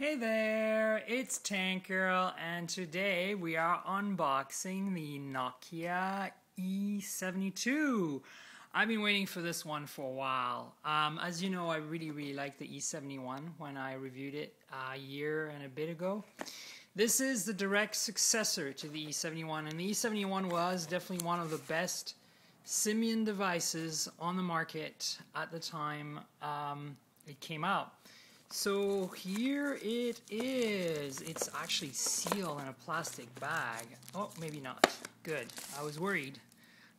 Hey there, it's Tank Girl, and today we are unboxing the Nokia E72. I've been waiting for this one for a while. Um, as you know, I really, really liked the E71 when I reviewed it a year and a bit ago. This is the direct successor to the E71, and the E71 was definitely one of the best Symbian devices on the market at the time um, it came out. So here it is. It's actually sealed in a plastic bag. Oh, maybe not. Good. I was worried.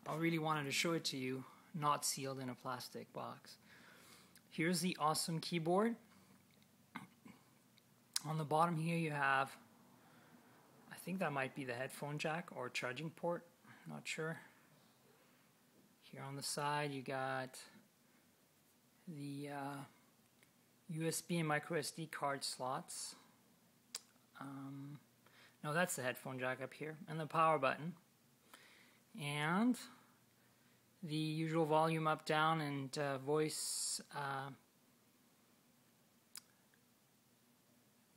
I really wanted to show it to you, not sealed in a plastic box. Here's the awesome keyboard. On the bottom here you have, I think that might be the headphone jack or charging port. Not sure. Here on the side you got the uh, USB and micro SD card slots. Um, no, that's the headphone jack up here, and the power button, and the usual volume up, down, and uh, voice uh,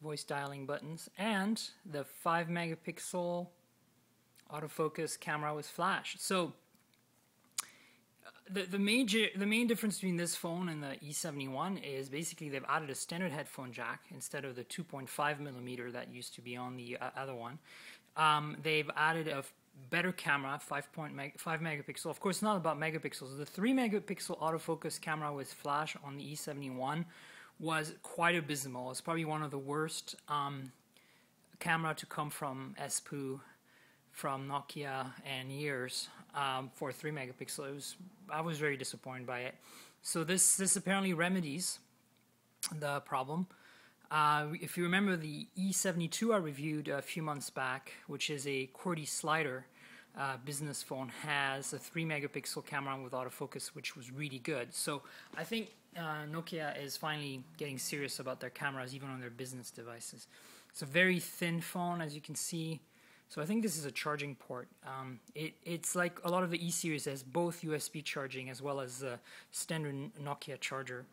voice dialing buttons, and the five megapixel autofocus camera with flash. So the the major the main difference between this phone and the E71 is basically they've added a standard headphone jack instead of the 2.5 millimeter that used to be on the uh, other one. Um, they've added a better camera, 5, meg 5 megapixel. Of course, not about megapixels. The 3 megapixel autofocus camera with flash on the E71 was quite abysmal. It's probably one of the worst um, camera to come from Espoo from Nokia and years um, for 3 megapixel. Was, I was very disappointed by it. So this this apparently remedies the problem. Uh, if you remember the E72 I reviewed a few months back, which is a QWERTY slider uh, business phone, has a 3 megapixel camera with autofocus, which was really good. So I think uh, Nokia is finally getting serious about their cameras, even on their business devices. It's a very thin phone, as you can see. So I think this is a charging port. Um, it, it's like a lot of the E series has both USB charging as well as the standard Nokia charger.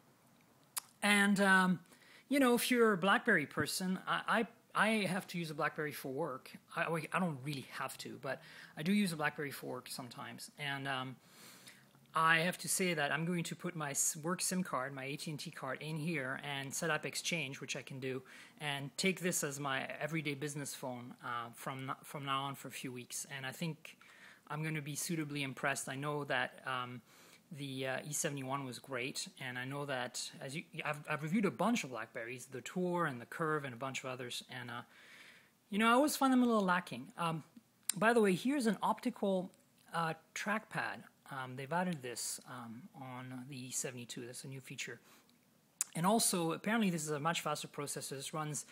And um, you know, if you're a BlackBerry person, I, I, I have to use a BlackBerry for work. I, I don't really have to, but I do use a BlackBerry for work sometimes. And um, I have to say that I'm going to put my work SIM card, my AT&T card, in here and set up Exchange, which I can do, and take this as my everyday business phone uh, from from now on for a few weeks. And I think I'm going to be suitably impressed. I know that um, the uh, E71 was great, and I know that as you, I've, I've, reviewed a bunch of Blackberries, the Tour and the Curve, and a bunch of others, and uh, you know I always find them a little lacking. Um, by the way, here's an optical uh, trackpad um, they've added this um, on the E72. That's a new feature. And also, apparently, this is a much faster processor. This runs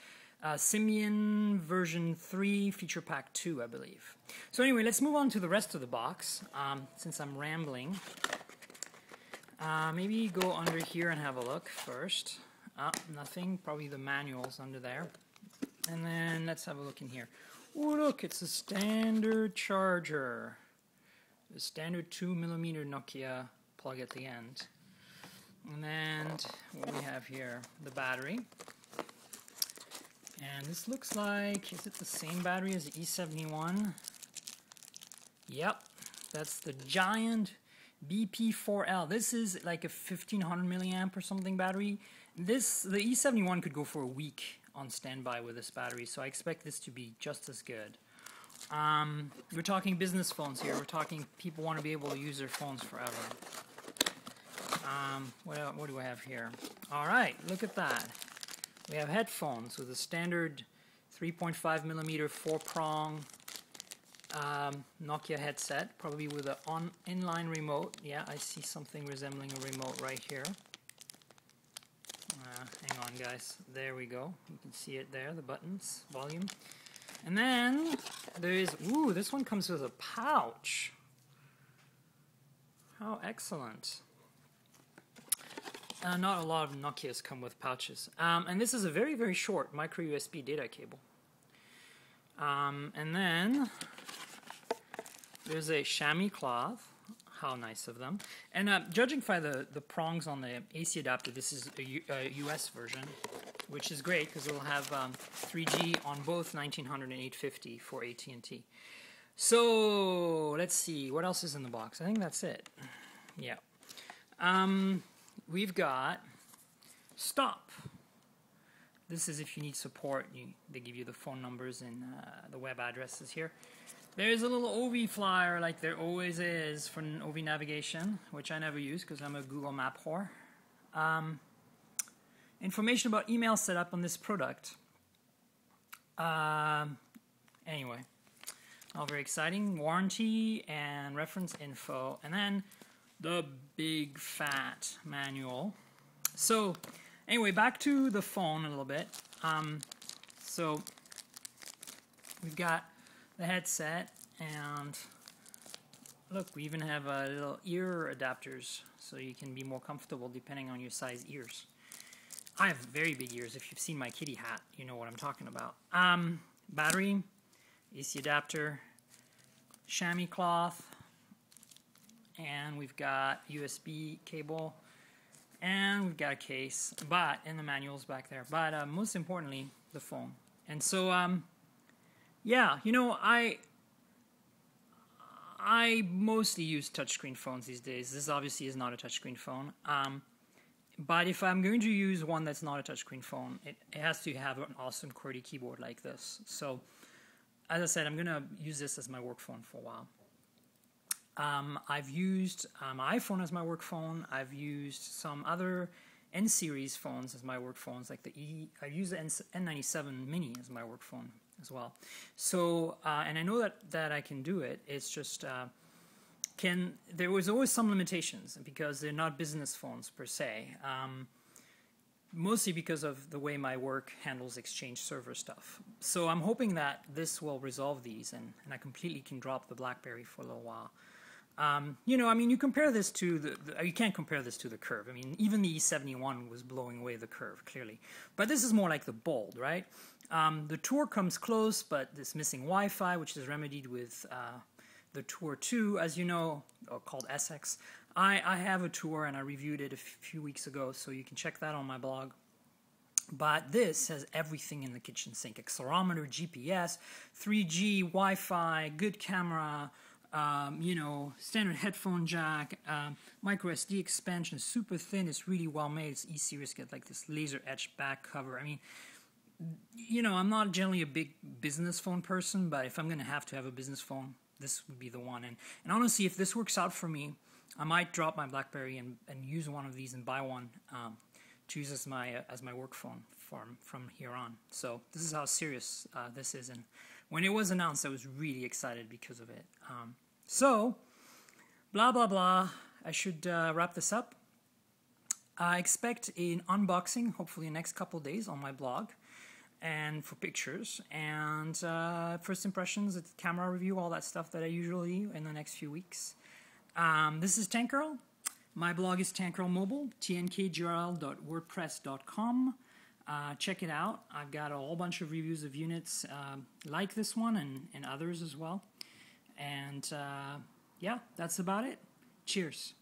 uh, Symbian version 3, feature pack 2, I believe. So, anyway, let's move on to the rest of the box um, since I'm rambling. Uh, maybe go under here and have a look first. Ah, nothing. Probably the manuals under there. And then let's have a look in here. Oh, look, it's a standard charger the standard 2 millimeter Nokia plug at the end. And then what we have here, the battery. And this looks like, is it the same battery as the E71? Yep, that's the giant BP4L. This is like a 1500 milliamp or something battery. This, the E71 could go for a week on standby with this battery, so I expect this to be just as good. Um, we're talking business phones here. We're talking people want to be able to use their phones forever. Um, what, what do I have here? All right, look at that. We have headphones with a standard 3.5 millimeter four prong um, Nokia headset, probably with an on inline remote. Yeah, I see something resembling a remote right here. Uh, hang on, guys. There we go. You can see it there, the buttons, volume. And then there is, ooh, this one comes with a pouch. How excellent. Uh, not a lot of Nokias come with pouches. Um, and this is a very, very short micro USB data cable. Um, and then there's a chamois cloth. How nice of them. And uh, judging by the, the prongs on the AC adapter, this is a, US version. Which is great because it'll have um, 3G on both 1900 and 850 for AT&T. So let's see what else is in the box. I think that's it. Yeah, um, we've got stop. This is if you need support. You, they give you the phone numbers and uh, the web addresses here. There's a little Ovi flyer like there always is for Ovi navigation, which I never use because I'm a Google Map whore. Um, information about email setup on this product. Um, anyway, all very exciting. Warranty and reference info, and then the big fat manual. So, anyway, back to the phone a little bit. Um, so, we've got the headset and look we even have uh, little ear adapters so you can be more comfortable depending on your size ears I have very big ears if you've seen my kitty hat you know what I'm talking about um, battery AC adapter chamois cloth and we've got USB cable and we've got a case but in the manuals back there but uh, most importantly the phone and so um, yeah, you know, I I mostly use touchscreen phones these days. This obviously is not a touchscreen phone. Um, but if I'm going to use one that's not a touchscreen phone, it, it has to have an awesome QWERTY keyboard like this. So, as I said, I'm going to use this as my work phone for a while. Um, I've used my iPhone as my work phone. I've used some other N series phones as my work phones, like the E. I use the N97 Mini as my work phone as well. So, uh, and I know that that I can do it. It's just uh, can there was always some limitations because they're not business phones per se. Um, mostly because of the way my work handles Exchange server stuff. So I'm hoping that this will resolve these and, and I completely can drop the BlackBerry for a little while. Um, you know, I mean, you compare this to the, the, you can't compare this to the curve. I mean, even the E71 was blowing away the curve clearly, but this is more like the bold, right? Um, the tour comes close, but this missing Wi-Fi, which is remedied with uh, the Tour 2, as you know, called Essex. I, I have a tour and I reviewed it a few weeks ago, so you can check that on my blog. But this has everything in the kitchen sink accelerometer, GPS, 3G, Wi Fi, good camera, um, you know, standard headphone jack, um, micro SD expansion, super thin. It's really well made. It's E series, get like this laser etched back cover. I mean, you know, I'm not generally a big business phone person, but if I'm going to have to have a business phone, this would be the one. And, and honestly, if this works out for me, I might drop my BlackBerry and, and use one of these and buy one um, to use as my uh, as my work phone from from here on. So this is how serious uh, this is, and when it was announced, I was really excited because of it. Um, so, blah blah blah. I should uh, wrap this up. I expect an unboxing, hopefully, next couple days on my blog, and for pictures and uh, first impressions, camera review, all that stuff that I usually do in the next few weeks. Um, this is Tank Girl. My blog is Tank Girl Mobile, tnkgrl.wordpress.com. Uh, check it out. I've got a whole bunch of reviews of units uh, like this one and, and others as well. And uh, yeah, that's about it. Cheers.